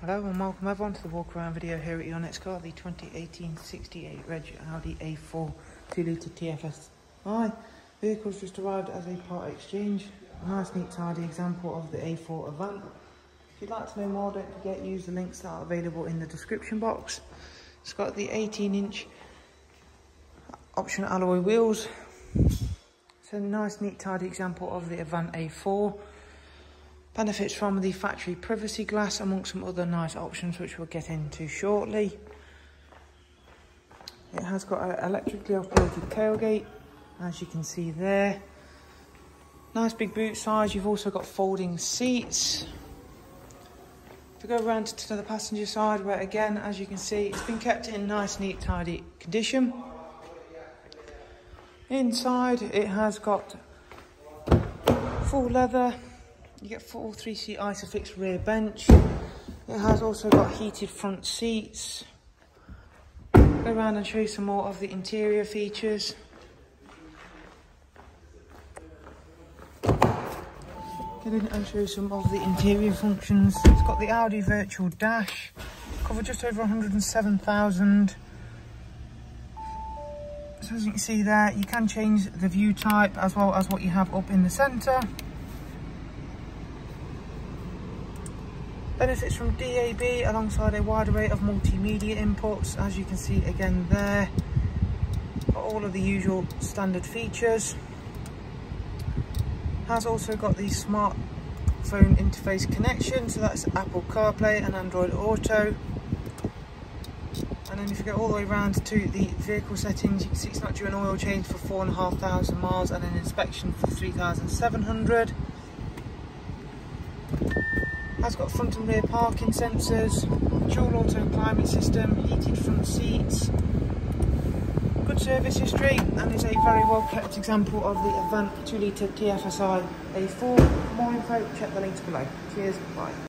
Hello and welcome everyone to the walk around video here at your car, the 2018 68 Reg Audi A4 2 litre TFS. Hi, vehicle's just arrived as a part exchange. Nice neat tidy example of the A4 Avant. If you'd like to know more, don't forget use the links that are available in the description box. It's got the 18 inch option alloy wheels. It's a nice neat tidy example of the Avant A4. Benefits from the factory privacy glass amongst some other nice options which we'll get into shortly. It has got an electrically operated tailgate as you can see there. Nice big boot size, you've also got folding seats. If we go around to the passenger side where again as you can see it's been kept in nice neat tidy condition. Inside it has got full leather you get full three-seat Isofix rear bench. It has also got heated front seats. Go around and show you some more of the interior features. Get in and show you some of the interior functions. It's got the Audi virtual dash. Covered just over 107,000. So as you can see there, you can change the view type as well as what you have up in the centre. Benefits from DAB alongside a wide array of multimedia inputs, as you can see again there. Got all of the usual standard features. Has also got the smartphone interface connection, so that's Apple CarPlay and Android Auto. And then if you go all the way around to the vehicle settings, you can see it's not due an oil change for 4,500 miles and an inspection for 3,700. Has got front and rear parking sensors, dual auto climate system, heated front seats, good service history and is a very well kept example of the Avant 2 litre TFSI A4. For more info, check the links below. Cheers, bye.